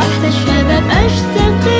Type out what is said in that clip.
أحلى الشباب أشتقي